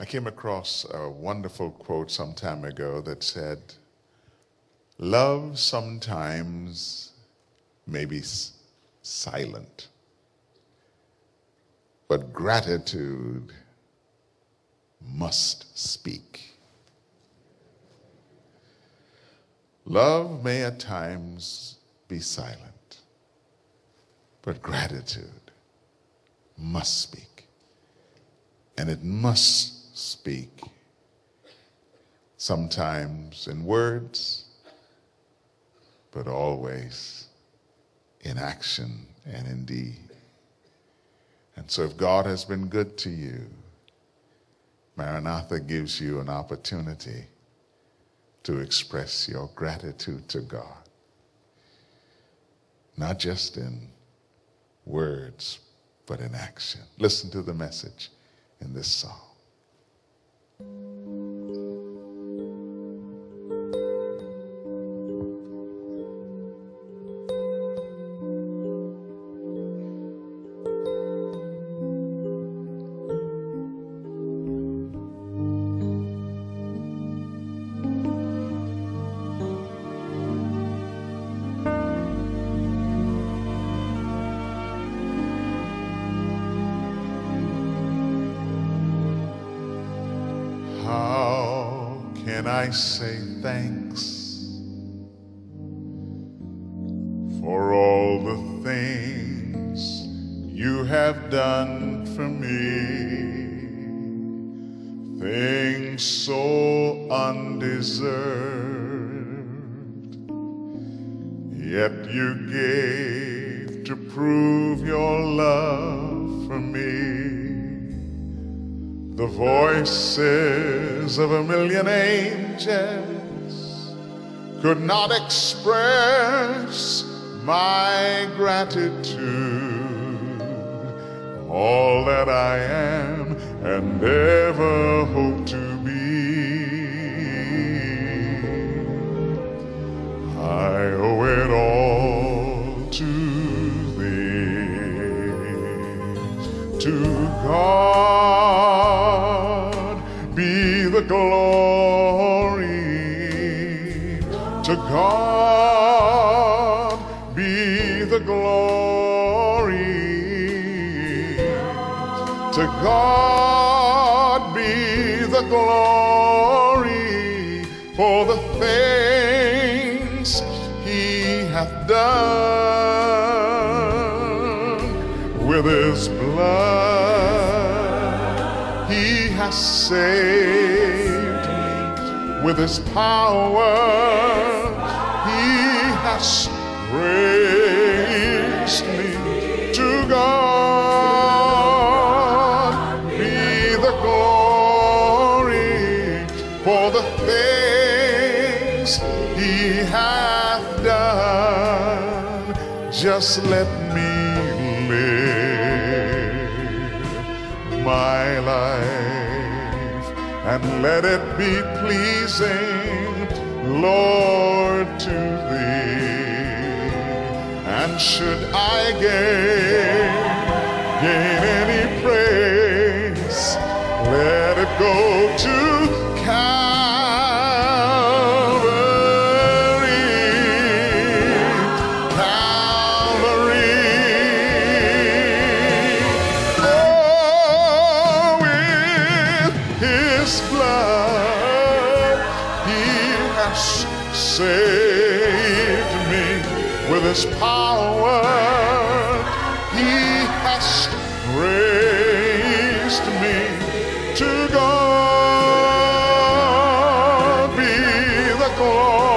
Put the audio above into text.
I came across a wonderful quote some time ago that said, Love sometimes may be silent, but gratitude must speak. Love may at times be silent, but gratitude must speak. And it must speak, sometimes in words, but always in action and in deed. And so, if God has been good to you, Maranatha gives you an opportunity to express your gratitude to God. Not just in words, but in action. Listen to the message in this song. Can I say thanks for all the things you have done for me? Things so undeserved, yet you gave to prove your love for me. The voices of a million angels could not express my gratitude. All that I am and ever the glory. To God be the glory. To God be the glory for the things he hath done with his saved with his power. He has raised me to God be the glory for the things he hath done. Just let me live my life and let it be pleasing, Lord, to thee. And should I gain, gain any praise, let it go to saved me with his power. He has raised me to God be the glory.